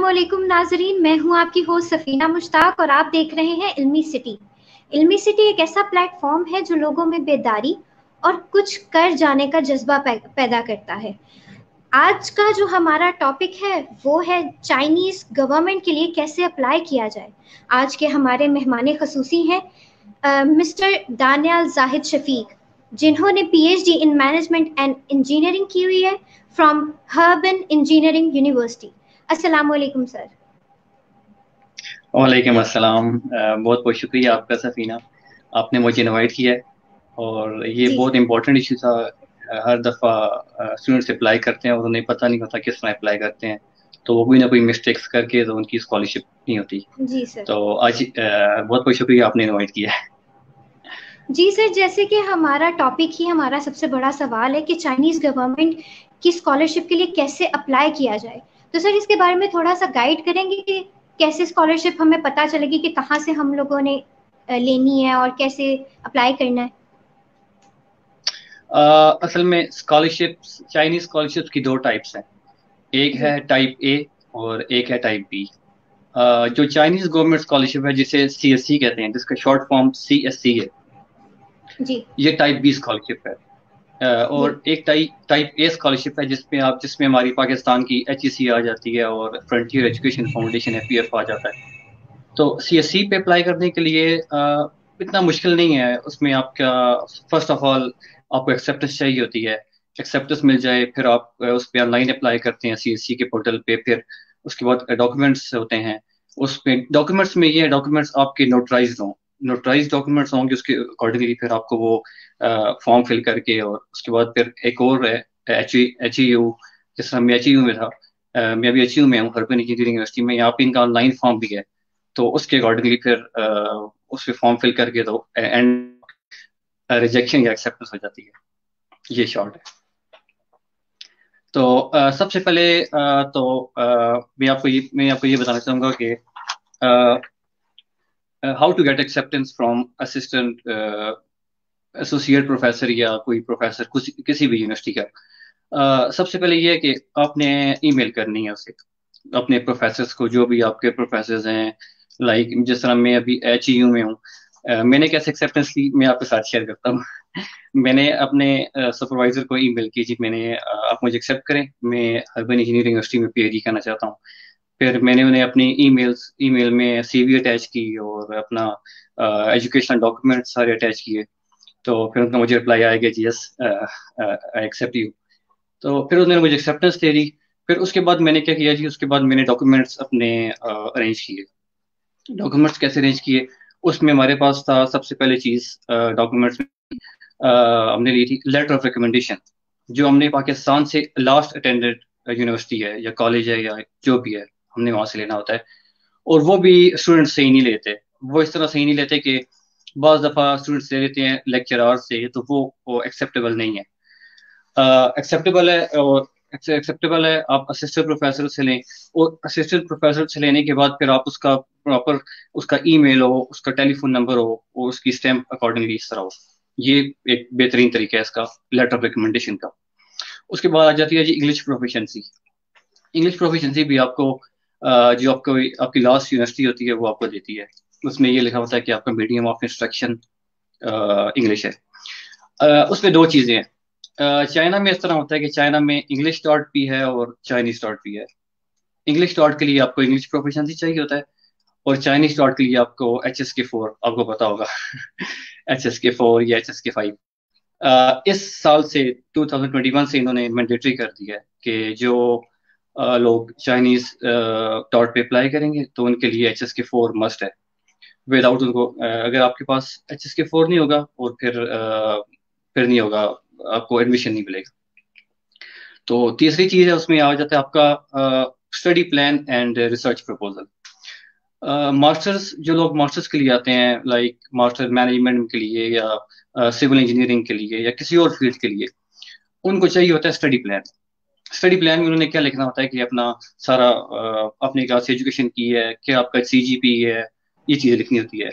वालेकुम नाजरीन, मैं हूँ आपकी होस्ट सफीना मुश्ताक और आप देख रहे हैं इल्मी सिटी। इल्मी सिटी एक ऐसा प्लेटफॉर्म है जो लोगों में बेदारी और कुछ कर जाने का जज्बा पैदा करता है। आज का जो हमारा टॉपिक है, वो है चाइनीज़ गवर्नमेंट के लिए कैसे अप्लाई किया जाए। आज के हमारे मेहमान खसूसी हैं मिस्टर दानियाल जाहिद शफीक, जिन्होंने PhD in management and engineering की हुई है फ्रॉम हर्बन इंजीनियरिंग यूनिवर्सिटी अस्सलाम वालेकुम सर वालेकुम अस्सलाम बहुत बहुत शुक्रिया आपका सफीना। आपने मुझे इनवाइट किया है और ये बहुत इंपॉर्टेंट इशू था। हर दफ़ा स्टूडेंट्स अप्लाई करते हैं और उन्हें पता नहीं होता किस तरह अप्लाई करते हैं। तो वो कोई ना कोई मिस्टेक्स करके तो उनकी स्कॉलरशिप नहीं होती। जी सर तो आज बहुत बहुत शुक्रिया आपने इनवाइट किया है। जी सर जैसे कि हमारा टॉपिक ही हमारा सबसे बड़ा सवाल है कि चाइनीज़ गवर्नमेंट की स्कॉलरशिप के लिए कैसे अप्लाई किया जाए। तो सर इसके बारे में थोड़ा सा गाइड करेंगे कि कैसे स्कॉलरशिप हमें पता चलेगी कि कहाँ से हम लोगों ने लेनी है और कैसे अप्लाई करना है? uh, असल में स्कॉलरशिप चाइनीज़ स्कॉलरशिप की दो टाइप्स हैं। एक है टाइप ए और एक है टाइप बी uh, जो चाइनीज़ गवर्नमेंट स्कॉलरशिप है जिसे सी सी कहते हैं जिसका short form C S C है। जी। ये टाइप बी स्कॉलरशिप है। और एक टाइप टाइप ए स्कॉलरशिप है जिसमें आप जिसमें हमारी पाकिस्तान की एच e आ जाती है और फ्रंटियर एजुकेशन फाउंडेशन एफ़ आ जाता है। तो सी एस सी पे अप्लाई करने के लिए इतना मुश्किल नहीं है। उसमें आपका फ़र्स्ट ऑफ़ ऑल आपको एक्सेप्टेंस चाहिए होती है। एक्सेप्टेंस मिल जाए फिर आप उस पर ऑनलाइन अप्लाई करते हैं सी एस सी के पोर्टल पे फिर उसके बाद डॉक्यूमेंट्स होते हैं। उस पर डॉक्यूमेंट्स में ये डॉक्यूमेंट्स आपके नोटराइज हों। नोटराइज डॉक्यूमेंट्स होंगे उसके अकॉर्डिंगली फिर आपको वो फॉर्म फिल करके और उसके बाद फिर एक और एच एच यू जिस तरह मैं एच यू में था मैं अभी एच यू में हूँ हरबन इंजीनियरिंग यूनिवर्सिटी में यहाँ पे इनका ऑनलाइन फॉर्म भी है। तो उसके अकॉर्डिंगली फिर उस पर फॉर्म फिल करके तो एंड रिजेक्शन या एक्सेप्टेंस हो जाती है। ये शॉर्ट है। तो uh, सबसे पहले uh, तो uh, मैं आपको ये मैं आपको ये बताना चाहूँगा कि how to get acceptance from assistant associate professor या कोई प्रोफेसर कुछ किसी भी यूनिवर्सिटी का। Uh, सबसे पहले ये है कि आपने ईमेल करनी है उसे। अपने प्रोफेसर्स को जो भी आपके प्रोफेसर हैं लाइक like, जिस तरह मैं अभी एच यू में हूँ uh, मैंने कैसे एक्सेप्टेंस ली मैं आपके साथ शेयर करता हूँ। मैंने अपने सुपरवाइजर uh, को ईमेल की जी मैंने uh, आप मुझे एक्सेप्ट करें। मैं हर्बन इंजीनियरिंग यूनिवर्सिटी में पीएचडी करना चाहता हूँ। फिर मैंने उन्हें अपनी ईमेल्स, ईमेल में सीवी अटैच की और अपना एजुकेशनल डॉक्यूमेंट सारे अटैच किए। तो फिर उनका मुझे रिप्लाई आएगा जी यस आई एक्सेप्ट यू तो फिर उन्होंने मुझे एक्सेप्टेंस दे दी। फिर उसके बाद मैंने क्या किया जी? उसके बाद मैंने डॉक्यूमेंट्स अपने अरेंज किए। डॉक्यूमेंट्स कैसे अरेंज किए? उसमें हमारे पास था सबसे पहले चीज़ डॉक्यूमेंट्स हमने ली थी लेटर ऑफ़ रिकमेंडेशन जो हमने पाकिस्तान से लास्ट अटेंडेड यूनिवर्सिटी है या कॉलेज है या जो भी है। हमने वहाँ से लेना होता है। और वो भी स्टूडेंट सही नहीं लेते। वो इस तरह सही नहीं लेते कि बज दफ़ा स्टूडेंट्स ले लेते हैं लेक्चरार से तो वो एक्सेप्टेबल नहीं है। एक्सेप्टेबल है और एक्सेप्टेबल है, आप असिस्टेंट प्रोफेसर से लें और असिस्टेंट प्रोफेसर से लेने के बाद फिर आप उसका प्रॉपर उसका ईमेल हो, उसका टेलीफोन नंबर हो, और उसकी स्टैम्प अकॉर्डिंगली इस तरह हो। ये एक बेहतरीन तरीका है इसका लेटर ऑफ़ रिकमेंडेशन का। उसके बाद आ जाती है जी इंग्लिश प्रोफिशंसी इंग्लिश प्रोफिशंसी भी आपको जो आपको, आपकी लास्ट यूनिवर्सिटी होती है, वो आपको देती है। उसमें ये लिखा होता है कि आपका मीडियम ऑफ़ इंस्ट्रक्शन इंग्लिश है। उसमें दो चीज़ें हैं। चाइना में इस तरह होता है कि चाइना में इंग्लिश डॉट भी है और चाइनीज़ डॉट भी है। इंग्लिश डॉट के लिए आपको इंग्लिश प्रोफिशंसी चाहिए होता है और चाइनीज़ डॉट के लिए आपको एच एस के फोर आपको पता होगा। एच एस के फोर या एच एस के फाइव इस साल से 2021 से इन्होंने मैंडेटरी कर दिया है कि जो लोग चाइनीज़ डॉट पे अप्लाई करेंगे तो उनके लिए H S K four must है। विदाउट उनको अगर आपके पास एच एस के फोर नहीं होगा, और फिर फिर नहीं होगा, आपको एडमिशन नहीं मिलेगा। तो तीसरी चीज़ है, उसमें आ जाता है आपका study plan and research proposal masters जो लोग मास्टर्स के लिए आते हैं लाइक मास्टर मैनेजमेंट के लिए या सिविल इंजीनियरिंग के लिए या किसी और फ़ील्ड के लिए, उनको चाहिए होता है स्टडी प्लान स्टडी प्लान में उन्होंने क्या लिखना होता है कि अपना सारा अपने क्लास एजुकेशन की है क्या आपका सी जी पी है ये चीज़ें लिखनी होती है।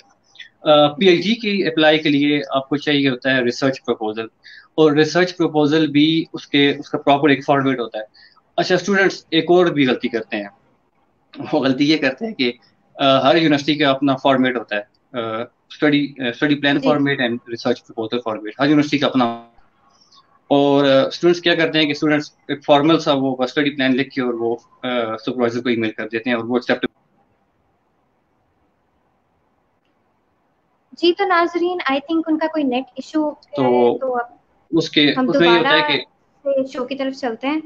पी एच डी की अप्लाई के लिए आपको चाहिए होता है रिसर्च प्रपोजल और रिसर्च प्रपोजल भी उसके उसका प्रॉपर एक फॉर्मेट होता है। अच्छा स्टूडेंट्स एक और भी गलती करते हैं। वो गलती ये करते हैं कि हर यूनिवर्सिटी का अपना फॉर्मेट होता है। Study study plan format and research proposal format her university का अपना और स्टूडेंट्स uh, क्या करते हैं कि स्टूडेंट्स एक फॉर्मल सा वो स्टडी प्लान लिख के और वो सुपरवाइजर uh, को ईमेल कर देते हैं और वो एक्सेप्ट जी तो नाजरीन आई थिंक उनका कोई नेट इशू तो, तो उसके उसमें ये होता है कि शो की तरफ़ चलते हैं।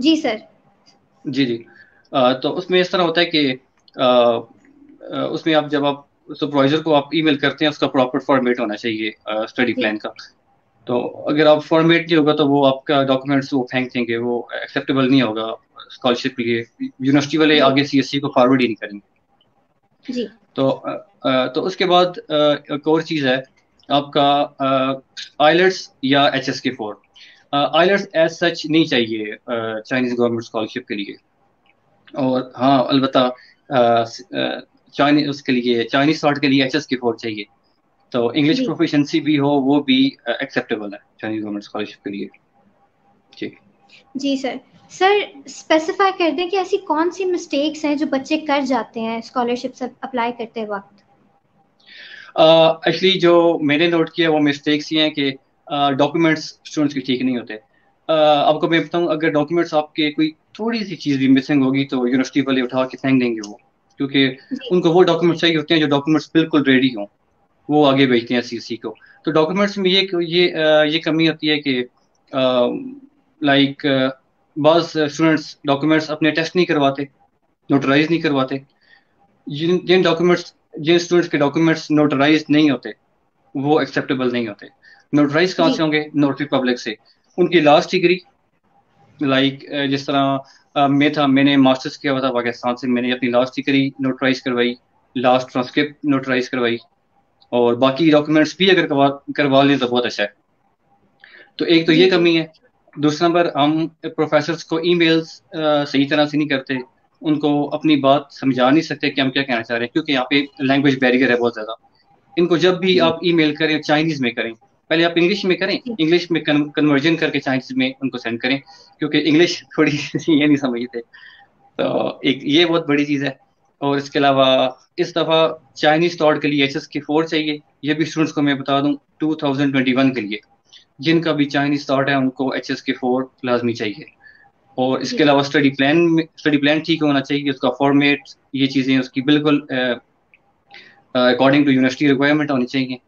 जी सर जी जी। आ, तो उसमें इस तरह होता है कि आ, उसमें आप जब आप सुपरवाइजर को आप ईमेल करते हैं उसका प्रॉपर फॉर्मेट होना चाहिए स्टडी प्लान का। तो अगर आप फॉर्मेट नहीं होगा तो वो आपका डॉक्यूमेंट्स वो फेंक देंगे वो एक्सेप्टेबल नहीं होगा स्कॉलरशिप के लिए। यूनिवर्सिटी वाले आगे सी को फॉरवर्ड ही नहीं करेंगे। जी। तो तो उसके बाद एक और चीज़ है आपका आइलट्स या H S K four IELTS as such नहीं चाहिए चाइनीज़ गवर्नमेंट स्कॉलरशिप के लिए। और हाँ अलबत् चाइनीज़ उसके लिए चाइनीज़ सॉर्ट के लिए एच एस के फोर चाहिए। तो इंग्लिश प्रोफिशिएंसी भी हो वो भी एक्सेप्टेबल है चाइनीज़ गवर्नमेंट स्कॉलरशिप के लिए। जी। जी सर सर स्पेसिफाई कर दें कि ऐसी कौन सी मिस्टेक्स हैं जो बच्चे कर जाते हैं स्कॉलरशिप अप्लाई करते वक्त? एक्चुअली uh, जो मैंने नोट किया वो मिस्टेक्स ये हैं कि डॉक्यूमेंट्स uh, स्टूडेंट्स के ठीक नहीं होते। Uh, आपको मैं बताऊँ अगर डॉक्यूमेंट्स आपके कोई थोड़ी सी चीज़ भी मिसिंग होगी तो यूनिवर्सिटी वाले उठा के फेंक देंगे वो। क्योंकि उनको वो डॉक्यूमेंट्स चाहिए होते हैं जो डॉक्यूमेंट्स बिल्कुल रेडी हों। वो आगे भेजते हैं सी को। तो डॉक्यूमेंट्स में ये ये ये कमी होती है कि लाइक बाज स्टूडेंट्स डॉक्यूमेंट्स अपने टेस्ट नहीं करवाते नोटराइज नहीं करवाते। जिन जिन डॉक्यूमेंट्स जिन स्टूडेंट्स के डॉक्यूमेंट्स नोटराइज नहीं होते वो एक्सेप्टेबल नहीं होते। नोटराइज कहाँ से होंगे? नोटरी पब्लिक से। उनकी लास्ट डिग्री लाइक जिस तरह मैं था मैंने मास्टर्स किया हुआ था पाकिस्तान से मैंने अपनी लास्ट डिग्री नोटराइज करवाई लास्ट ट्रांसक्रिप्ट नोटराइज करवाई। और बाकी डॉक्यूमेंट्स भी अगर करवा करवा लें तो बहुत अच्छा है। तो एक तो ये कमी है। दूसरा नंबर हम प्रोफेसर को ईमेल्स सही तरह से नहीं करते। उनको अपनी बात समझा नहीं सकते कि हम क्या कहना चाह रहे हैं क्योंकि यहाँ पे लैंग्वेज बैरियर है बहुत ज़्यादा। इनको जब भी आप ईमेल करें चाइनीज़ में करें पहले आप इंग्लिश में करें इंग्लिश में कन्वर्जन करके चाइनीज़ में उनको सेंड करें क्योंकि इंग्लिश थोड़ी ये नहीं समझते। तो एक ये बहुत बड़ी चीज़ है। और इसके अलावा इस दफ़ा चाइनीज़ थॉट के लिए एच एस के फोर चाहिए। ये भी स्टूडेंट्स को मैं बता दूँ 2021 के लिए। जिनका भी चाइनीज़ थॉट है उनको एच एस के फोर लाजमी चाहिए। और इसके अलावा स्टडी प्लान स्टडी प्लान ठीक होना चाहिए उसका फॉर्मेट ये चीज़ें उसकी बिल्कुल अकॉर्डिंग टू यूनिवर्सिटी रिक्वायरमेंट होनी चाहिए।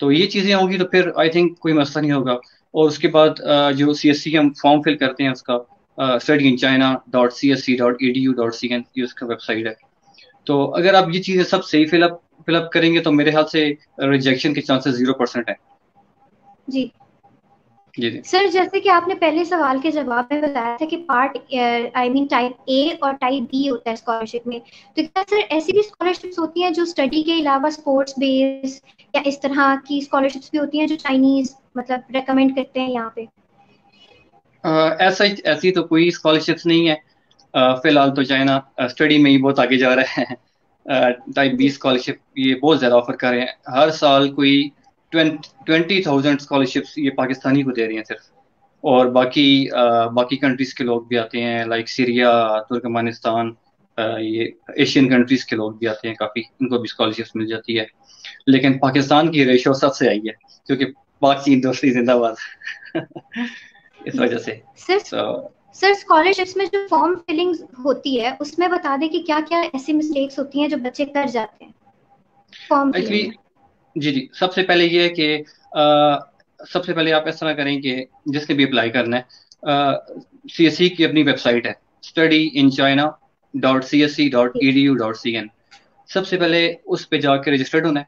तो ये चीज़ें होंगी तो फिर आई थिंक कोई मसला नहीं होगा। और उसके बाद uh, जो सी एस सी हम फॉर्म फिल करते हैं उसका study in China dot C S C dot E D U dot C N ये उसका वेबसाइट है। तो अगर आप ये चीज़ें सब सही फिलअप फिलअप करेंगे तो मेरे ख्याल से रिजेक्शन के चांसेस ज़ीरो परसेंट है। जी। जी सर जैसे कि आपने पहले सवाल के जवाब में बताया था कि part I mean type A और टाइप बी होता है स्कॉलरशिप में। तो क्या सर ऐसी भी स्कॉलरशिप्स होती हैं जो स्टडी के अलावा स्पोर्ट्स बेस या इस तरह की स्कॉलरशिप्स भी होती हैं जो चाइनीज़ मतलब रेकमेंड करते हैं यहाँ पे? ऐसा ऐसी तो कोई स्कॉलरशिप्स नहीं है। फ़िलहाल तो चाइना स्टडी में ही बहुत आगे जा रहा है। टाइप बी स्कॉलरशिप ये बहुत ज़्यादा ऑफ़र कर रहे हैं। हर साल कोई ट्वेंटी थाउज़ेंड स्कॉलरशिप्स ये पाकिस्तानी को दे रही हैं सिर्फ़। और बाकी आ, बाकी कंट्रीज़ के लोग भी आते हैं लाइक सीरिया तुर्कमानिस्तान ये एशियन कंट्रीज़ के लोग भी आते हैं काफ़ी उनको भी स्कॉलरशिप्स मिल जाती है। लेकिन पाकिस्तान की रेशो सबसे आई है क्योंकि पाक दोस्ती जिंदाबाद। इस वजह से। सर स्कॉलरशिप्स में जो फॉर्म फिलिंग होती है उसमें बता दें कि क्या क्या ऐसी मिस्टेक्स होती हैं जो बच्चे कर जाते हैं? फॉर्म जी जी। सबसे पहले ये है कि सबसे पहले आप इस तरह करें कि जिसने भी अप्लाई करना है सी एस सी की अपनी वेबसाइट है study in China dot C S C dot E D U dot C N सबसे पहले उस पर जाके रजिस्टर्ड होना है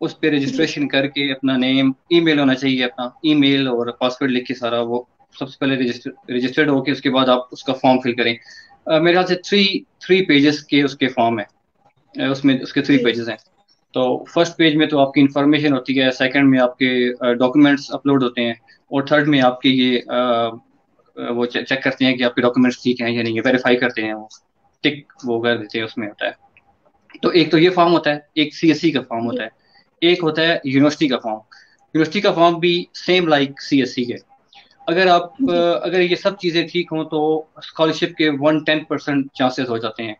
उस पर रजिस्ट्रेशन करके अपना नेम ईमेल होना चाहिए अपना ईमेल और पासवर्ड लिख के सारा वो सबसे पहले रजिस्टर्ड होके उसके बाद आप उसका फॉर्म फिल करें। uh, मेरे ख्याल से थ्री थ्री पेजेस के उसके फॉर्म है। उसमें उसके थ्री पेजेस हैं। तो फ़र्स्ट पेज में तो आपकी इंफॉर्मेशन होती है सेकंड में आपके डॉक्यूमेंट्स अपलोड होते हैं और थर्ड में आपके ये आ, वो चेक करते हैं कि आपके डॉक्यूमेंट्स ठीक हैं या नहीं है वेरीफाई करते हैं वो। टिक वो कर देते हैं उसमें होता है। तो एक तो ये फॉर्म होता है एक सीएससी का फॉर्म होता है एक होता है यूनिवर्सिटी का फॉर्म यूनिवर्सिटी का फॉर्म भी same like C S C के। अगर आप अगर ये सब चीज़ें ठीक हों तो स्कॉलरशिप के वन टेन परसेंट चांसेस हो जाते हैं।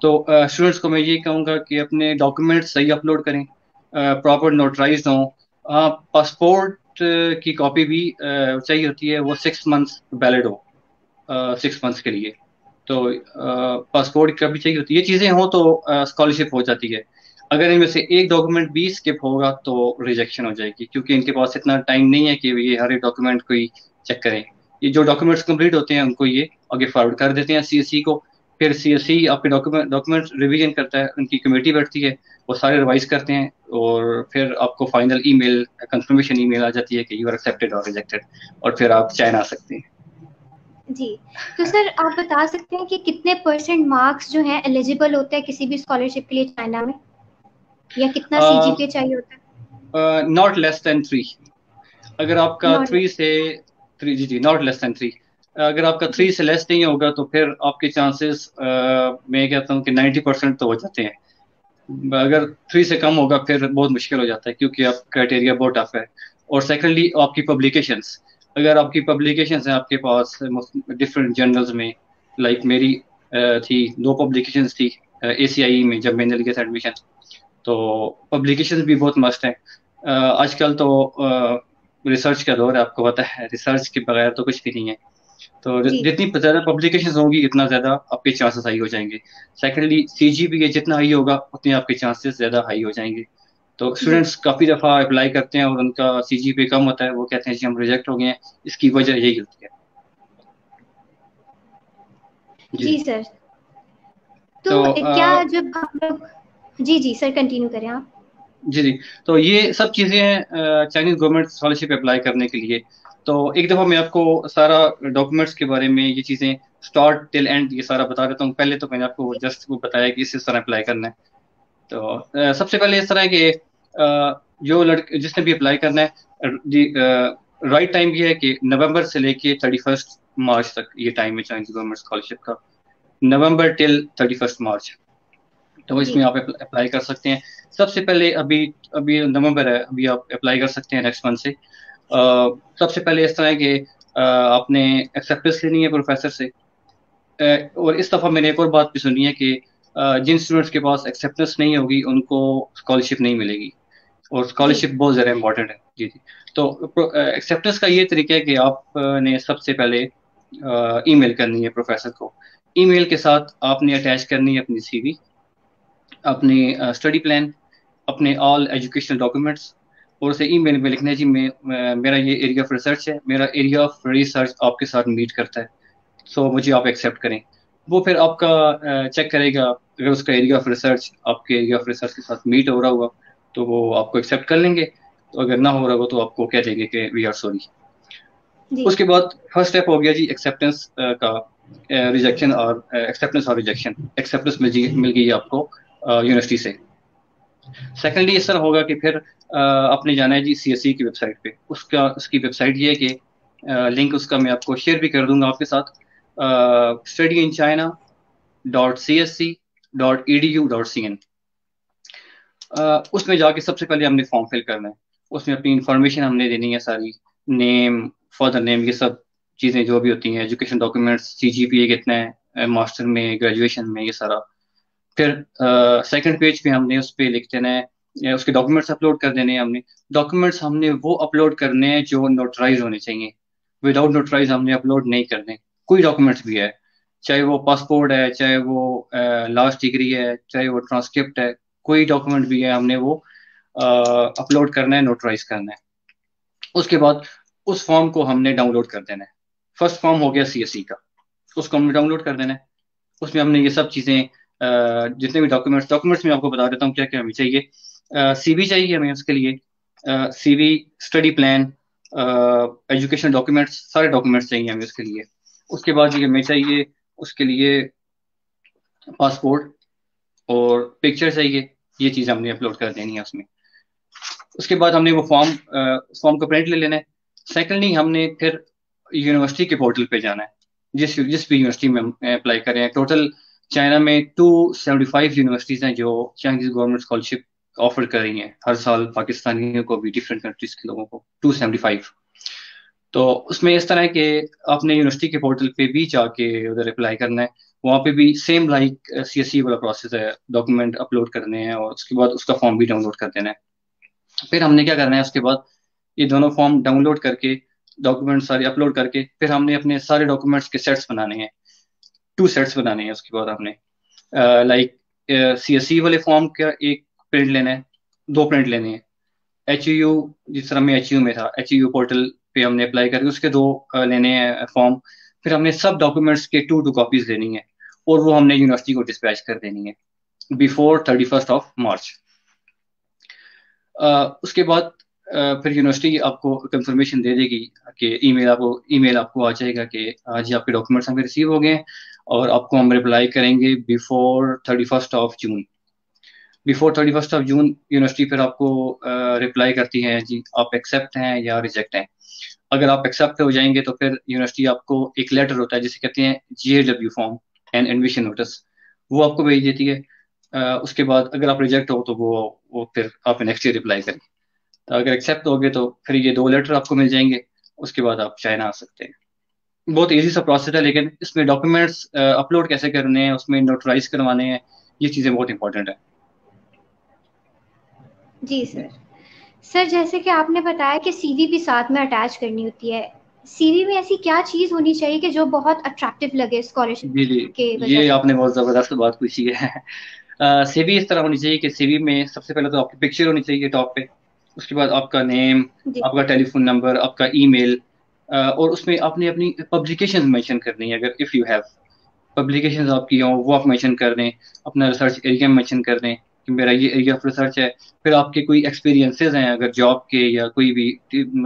तो स्टूडेंट्स को मैं ये कहूँगा कि अपने डॉक्यूमेंट सही अपलोड करें प्रॉपर नोटराइज हों। पासपोर्ट की कॉपी भी चाहिए होती है वो सिक्स मंथ्स वैलिड हो सिक्स मंथ्स के लिए। तो पासपोर्ट का भी चाहिए होती है। ये चीज़ें हों तो स्कॉलरशिप हो जाती है। अगर इनमें से एक डॉक्यूमेंट भी स्किप होगा तो रिजेक्शन हो जाएगी क्योंकि इनके पास इतना टाइम नहीं है कि ये हर एक डॉक्यूमेंट को ही चेक करें। ये जो डॉक्यूमेंट्स कंप्लीट होते हैं उनको ये आगे फॉरवर्ड कर देते हैं सीएससी को। फिर सी आपके डॉक्यूमेंट डॉक्यूमेंट रिवीजन करता है उनकी कमेटी बैठती है वो सारे रिवाइज करते हैं और फिर आपको फाइनल ईमेल कंफर्मेशन ईमेल आ जाती है कि यू आर एक्सेप्टेड और रिजेक्टेड और फिर आप चाइन आ सकते हैं। जी। तो सर आप बता सकते हैं कि कितने परसेंट मार्क्स जो हैं एलिजिबल होते हैं किसी भी स्कॉलरशिप के लिए चाइना में? या कितना सीजीपीए चाहिए होता है? नॉट लेस देन थ्री अगर आपका थ्री से three G G not less than three अगर आपका थ्री से लेस नहीं होगा तो फिर आपके चांसेस मैं कहता हूँ कि नाइन्टी परसेंट तो हो जाते हैं। अगर थ्री से कम होगा, फिर बहुत मुश्किल हो जाता है, क्योंकि आप क्राइटेरिया बहुत टफ है। और सेकेंडली आपकी पब्लिकेशंस अगर आपकी पब्लिकेशन है आपके पास डिफरेंट जर्नल्स में लाइक like मेरी थी, दो पब्लिकेशन थी ए में, जब मैंने लिया था एडमिशन तो पब्लिकेशन भी बहुत मस्त है। आजकल तो रिसर्च का दौर है आपको पता है रिसर्च के बगैर तो कुछ भी नहीं है। तो जितनी ज़्यादा पब्लिकेशन होंगी इतना ज़्यादा आपके चांसेस हाई हो जाएँगे। सेकेंडली सी जी पी जितना हाई होगा उतने आपके चांसेस ज़्यादा हाई हो जाएँगे। तो स्टूडेंट्स काफ़ी दफ़ा अप्लाई करते हैं और उनका सी जी पी कम होता है वो कहते हैं जी हम रिजेक्ट हो गए हैं इसकी वजह यही होती है। जी, सर तो, तो क्या आ, जब हम लोग जी जी सर कंटिन्यू करें आप। जी जी। तो ये सब चीज़ें हैं चाइनीज़ गवर्नमेंट स्कॉलरशिप अप्लाई करने के लिए। तो एक दफ़ा मैं आपको सारा डॉक्यूमेंट्स के बारे में ये चीज़ें स्टार्ट टिल एंड ये सारा बता देता हूँ। पहले तो मैंने आपको जस्ट वो बताया कि इस तरह अप्लाई करना है। तो सबसे पहले इस तरह है कि जो लड़के, जिसने भी अप्लाई करना है राइट टाइम ये है कि नवंबर से लेके थर्टी फ़र्स्ट मार्च तक ये टाइम है चाइनीज़ गवर्नमेंट स्कॉलरशिप का। November till thirty first March तो इसमें आप अप्लाई कर सकते हैं। सबसे पहले अभी अभी नवंबर है अभी आप अप्लाई कर सकते हैं नेक्स्ट मंथ से। uh, सबसे पहले इस तरह है कि uh, आपने एक्सेप्टेंस लेनी है प्रोफेसर से। uh, और इस दफ़ा मैंने एक और बात भी सुनी है कि जिन स्टूडेंट्स के पास एक्सेप्टेंस नहीं होगी उनको स्कॉलरशिप नहीं मिलेगी। और स्कॉलरशिप बहुत ज़्यादा इंपॉर्टेंट है। जी जी। तो एक्सेप्टेंस का ये तरीका है कि आपने सबसे पहले ईमेल करनी है प्रोफेसर को। ईमेल के साथ आपने अटैच करनी है अपनी सीवी अपने स्टडी प्लान अपने ऑल एजुकेशनल डॉक्यूमेंट्स और उसे ईमेल में लिखना है जी मैं मेरा ये एरिया ऑफ़ रिसर्च है मेरा एरिया ऑफ़ रिसर्च आपके साथ मीट करता है। सो so, मुझे आप एक्सेप्ट करें। वो फिर आपका चेक करेगा अगर उसका एरिया ऑफ़ रिसर्च आपके एरिया ऑफ़ रिसर्च के साथ मीट हो रहा होगा तो वो आपको एक्सेप्ट कर लेंगे। तो अगर ना हो रहा हो तो आपको कह देंगे कि वी आर सॉरी उसके बाद फ़र्स्ट स्टेप हो गया जी एक्सेप्टेंस का रिजेक्शन और एक्सेप्टेंस और रिजेक्शन एक्सेप्टेंस मिल मिल गई आपको। यूनिवर्सिटी से। सेकेंडली इस तरह होगा कि फिर आपने जाना है जी सी e की वेबसाइट पे। उसका, उसकी वेबसाइट ये है कि लिंक उसका मैं आपको शेयर भी कर दूँगा आपके साथ। Study in China dot C S C dot E D U dot C N उसमें जाके सबसे पहले हमने फॉर्म फिल करना है। उसमें अपनी इंफॉर्मेशन हमने देनी है सारी। नेम फादर नेम ये सब चीज़ें जो भी होती हैं education documents C G P A कितना है मास्टर में ग्रेजुएशन में, ये सारा। फिर सेकंड पेज पे हमने उस पर लिख देना है। उसके डॉक्यूमेंट्स अपलोड कर देने हैं हमने। डॉक्यूमेंट्स हमने वो अपलोड करने हैं जो नोटराइज होने चाहिए। विदाउट नोटराइज हमने अपलोड नहीं करने। कोई डॉक्यूमेंट्स भी है। चाहे वो पासपोर्ट है, चाहे वो लास्ट डिग्री है, चाहे वो ट्रांसक्रिप्ट है, कोई डॉक्यूमेंट भी है हमने वो अपलोड करना है नोटराइज करना है। उसके बाद उस फॉर्म को हमने डाउनलोड कर देना है। फ़र्स्ट फॉर्म हो गया सीएससी का। उसको हमने डाउनलोड कर देना है। उसमें हमने ये सब चीज़ें जितने भी डॉक्यूमेंट्स डॉक्यूमेंट्स में आपको बता देता हूँ क्या क्या हमें चाहिए। सीवी चाहिए हमें उसके लिए। CV study plan education documents सारे डॉक्यूमेंट्स चाहिए हमें उसके लिए। उसके बाद ये हमें चाहिए, उसके लिए पासपोर्ट और पिक्चर चाहिए। ये चीज़ हमने अपलोड कर देनी है उसमें। उसके बाद हमने वो फॉर्म फॉर्म को प्रिंट ले लेना है। सेकेंडली हमने फिर यूनिवर्सिटी के पोर्टल पे जाना है। जिस जिस भी यूनिवर्सिटी में अप्लाई करें टोटल चाइना में 275 यूनिवर्सिटीज हैं जो चाइनीज़ गवर्नमेंट स्कॉलरशिप ऑफ़र कर रही हैं। हर साल पाकिस्तानियों को भी डिफरेंट कंट्रीज़ के लोगों को। 275 तो उसमें इस तरह के आपने यूनिवर्सिटी के पोर्टल पे भी जाके उधर अप्लाई करना है। वहाँ पे भी same like C S C वाला प्रोसेस है। डॉक्यूमेंट अपलोड करने हैं और उसके बाद उसका फॉर्म भी डाउनलोड कर देना है। फिर हमने क्या करना है? उसके बाद ये दोनों फॉर्म डाउनलोड करके डॉक्यूमेंट सारे अपलोड करके, फिर हमने अपने सारे डॉक्यूमेंट्स के सेट्स बनाने हैं। टू सेट्स बनाने हैं उसके बाद हमने लाइक सी एस सी वाले फॉर्म का एक प्रिंट लेना है दो प्रिंट लेने हैं। एच यू जिस तरह में एच यू में था एच यू पोर्टल पे हमने अप्लाई करके उसके दो लेने हैं फॉर्म फिर हमने सब डॉक्यूमेंट्स के टू टू कॉपीज लेनी है और वो हमने यूनिवर्सिटी को डिस्पैच कर देनी है before thirty first of March उसके बाद uh, फिर यूनिवर्सिटी आपको कंफर्मेशन दे देगी कि ईमेल आपको ईमेल आपको आ जाएगा कि आज आपके डॉक्यूमेंट्स हमें रिसीव हो गए और आपको हम रिप्लाई करेंगे before thirty first of June before thirty first of June university फिर आपको रिप्लाई uh, करती है जी आप एक्सेप्ट हैं या रिजेक्ट हैं? अगर आप एक्सेप्ट हो जाएँगे तो फिर यूनिवर्सिटी आपको एक लेटर होता है जिसे कहते हैं G A W form and admission notice वो आपको भेज देती है। uh, उसके बाद अगर आप रिजेक्ट हो तो वो वो फिर आप नेक्स्ट ईयर रिप्लाई करें। तो अगर एक्सेप्ट हो गए तो फिर ये दो लेटर आपको मिल जाएँगे। उसके बाद आप चाइना आ सकते हैं। बहुत इजी सा प्रोसेस है लेकिन इसमें डॉक्यूमेंट्स अपलोड कैसे करने हैं उसमें नोटराइज करवाने हैं ये चीज़ें बहुत इंपॉर्टेंट है। जी सर सर जैसे कि आपने बताया कि सीवी भी साथ में अटैच करनी होती है सीवी में ऐसी क्या चीज़ होनी चाहिए कि जो बहुत अट्रैक्टिव लगे स्कॉलरशिप के ये आपने बहुत ज़बरदस्त बात पूछी है। सीवी इस तरह होनी चाहिए कि सीवी में सबसे पहले तो आपकी पिक्चर होनी चाहिए टॉप पे उसके बाद आपका नेम आपका टेलीफोन नंबर आपका ईमेल और उसमें आपने अपनी पब्लिकेशन मेंशन करनी है, अगर इफ़ यू हैव पब्लिकेशन आपकी हों, वो आप मेंशन कर दें, अपना रिसर्च एरिया मेंशन कर दें कि मेरा ये एरिया ऑफ़ रिसर्च है। फिर आपके कोई एक्सपीरियंसेस हैं, अगर जॉब के या कोई भी,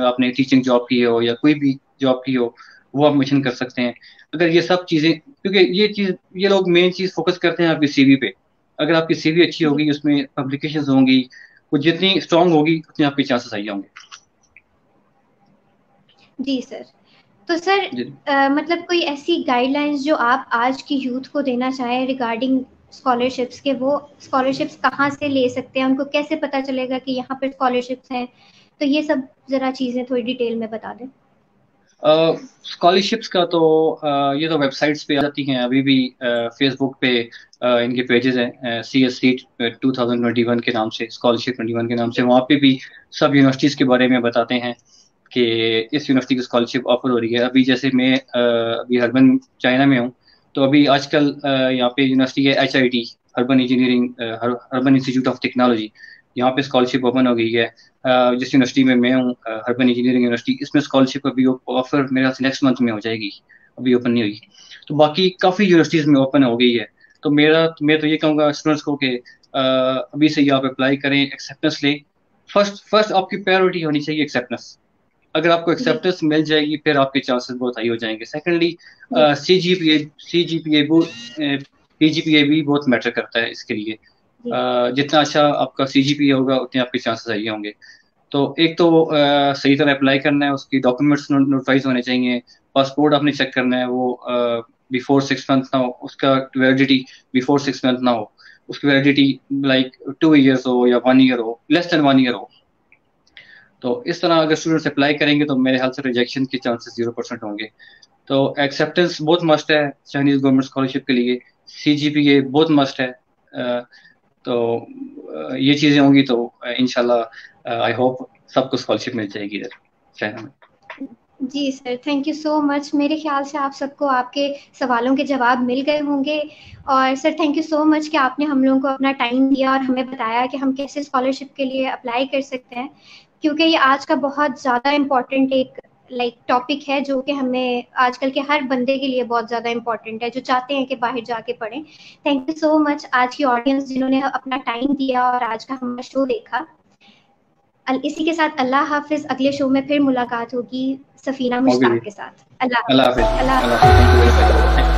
आपने टीचिंग जॉब की हो या कोई भी जॉब की हो, वो आप मेंशन कर सकते हैं। अगर ये सब चीज़ें, क्योंकि ये चीज़, ये लोग मेन चीज़ फोकस करते हैं आपकी सीवी पे। अगर आपकी सीवी अच्छी होगी, उसमें पब्लिकेशन होंगी, वो जितनी स्ट्रांग होगी, उतने आपके चांसेस आई होंगे। जी सर। तो सर आ, मतलब कोई ऐसी गाइडलाइंस जो आप आज की यूथ को देना चाहें रिगार्डिंग स्कॉलरशिप्स के वो स्कॉलरशिप्स कहाँ से ले सकते हैं? उनको कैसे पता चलेगा कि यहाँ पर स्कॉलरशिप्स हैं? तो ये सब ज़रा चीज़ें थोड़ी डिटेल में बता दें। स्कॉलरशिप्स uh, का तो uh, ये तो वेबसाइट्स पे आ जाती हैं। अभी भी फेसबुक uh, पे uh, इनके पेजेस हैं सी एस सी टू के नाम से स्कॉलरशिप ट्वेंटी के नाम से। वहाँ पे भी सब यूनिवर्सिटीज़ के बारे में बताते हैं। कि इस यूनिवर्सिटी की स्कॉलरशिप ऑफ़र हो रही है। अभी जैसे मैं अभी हरबन चाइना में हूँ तो अभी आजकल यहाँ पे यूनिवर्सिटी है H I T Harbin engineering Harbin institute of technology यहाँ पे स्कॉलरशिप ओपन हो गई है। जिस यूनिवर्सिटी में मैं हूँ अर्बन इंजीनियरिंग यूनिवर्सिटी इसमें स्कॉलरशिप अभी ऑफ़र मेरे से नेक्स्ट मंथ में हो जाएगी। अभी ओपन नहीं हुई। तो बाकी काफ़ी यूनिवर्सिटीज़ में ओपन हो गई है। तो मेरा, मैं तो ये कहूँगा स्टूडेंट्स को कि अभी से ये आप अप्लाई करें एक्सेप्टेंस लें। फ़र्स्ट फ़र्स्ट आपकी प्रायोरिटी होनी चाहिए एक्सेप्टेंस अगर आपको एक्सेप्टेंस मिल जाएगी फिर आपके चांसेस बहुत हाई हो जाएँगे। Secondly C G P A C G P A P G P A भी बहुत मैटर करता है इसके लिए। uh, जितना अच्छा आपका सी जी पी ए होगा उतने आपके चांसेस हाई होंगे। तो एक तो uh, सही तरह अप्लाई करना है उसकी डॉक्यूमेंट्स नोटिफाइज होने चाहिए पासपोर्ट आपने चेक करना है वो बिफोर सिक्स मंथ ना हो उसका वैलिडिटी बिफोर सिक्स मंथ ना हो उसकी वैलिडिटी लाइक टू ईयर्स हो या वन ईयर हो लेस देन वन ईयर हो। तो इस तरह अगर स्टूडेंट्स अप्लाई करेंगे तो मेरे ख्याल से रिजेक्शन के चांसेस ज़ीरो परसेंट होंगे। तो एक्सेप्टेंस बहुत मस्ट है चाइनीज़ गवर्नमेंट स्कॉलरशिप के लिए। सी जी पी ए बहुत मस्ट है। तो ये चीज़ें होंगी तो इनशाला आई होप सबको स्कॉलरशिप मिल जाएगी इधर चाइना में। जी sir thank you so much मेरे ख्याल से आप सबको आपके सवालों के जवाब मिल गए होंगे। और sir thank you so much कि आपने हम लोगों को अपना टाइम दिया और हमें बताया कि हम कैसे स्कॉलरशिप के लिए अप्लाई कर सकते हैं। क्योंकि ये आज का बहुत ज़्यादा इम्पोर्टेंट एक लाइक like, टॉपिक है जो कि हमें आजकल के हर बंदे के लिए बहुत ज़्यादा इम्पोर्टेंट है जो चाहते हैं कि बाहर जाके पढ़ें। थैंक यू सो मच आज की ऑडियंस जिन्होंने अपना टाइम दिया और आज का हमारा शो देखा। इसी के साथ अल्लाह हाफिज अगले शो में फिर मुलाकात होगी सफीना मुश्ताक के साथ। अल्लाह अल्लाह हाफिज। अल्लाह